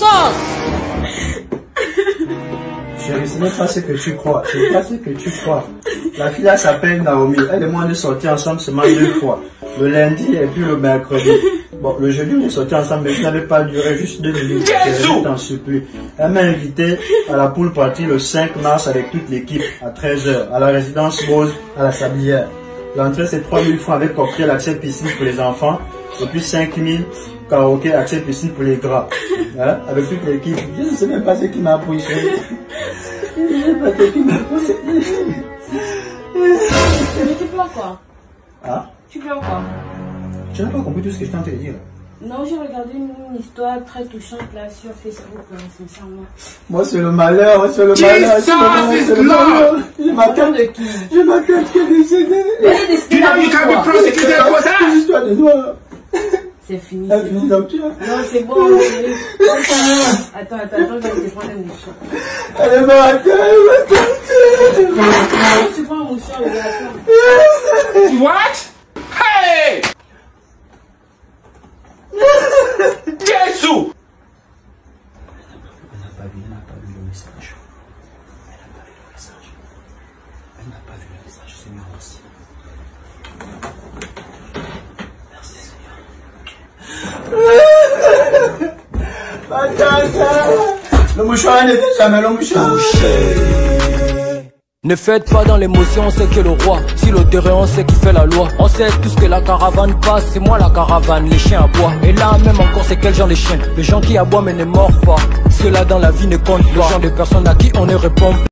sauce Chérie, ce n'est pas ce que tu crois. Ce n'est pas ce que tu crois. La fille là s'appelle Naomi. Elle et moi, on est sortis ensemble seulement deux fois. Le lundi et puis le mercredi. Bon, le jeudi, on est sortis ensemble, mais ça n'avait pas duré juste deux minutes. Je t'en. Elle m'a invité à la poule partie le 5 mars avec toute l'équipe à 13h à la résidence Rose à la Sablière. L'entrée, c'est 3000 francs avec cocktail, accès piscine pour les enfants, et puis 5000 karaoké, piscine pour les gras. Hein? Avec toute l'équipe. Je ne sais même pas ce qui m'a appris. Je ne sais pas ce qui m'a appris. Mais tu pleures quoi Ah Tu pleures quoi Tu n'as pas compris tout ce que je t'en train de dire. Non, j'ai regardé une histoire très touchante là sur Facebook, là, sincèrement. Moi, c'est le malheur, c'est le malheur. c'est c'est le malheur. Je m'attends de qui Je m'attends qu'elle est décédée. Elle est décédée You know you can be prosecuted for C'est that. l'histoire de noir. C'est fini. C'est finit bon. Non, c'est bon. c'est- Attends, attends, attends, je vais te prendre un mouchoir. Elle est morte, elle est morte. Tu prends un mouchoir, attends. What? Hey! Jesus! Elle n'a pas vu, elle n'a pas vu le message. Elle n'a pas vu le message. Elle n'a pas vu le message, Seigneur, merci. Merci, Ne faites pas dans l'émotion, on sait qui est le roi. Si le terrain, on sait qui fait la loi. On sait tout ce que la caravane passe, c'est moi la caravane, les chiens aboient. Et là, même encore, c'est quel genre de chiens Les gens qui aboient mais ne mordent pas. Ceux-là dans la vie ne comptent pas. Le genre de personnes à qui on ne répond pas.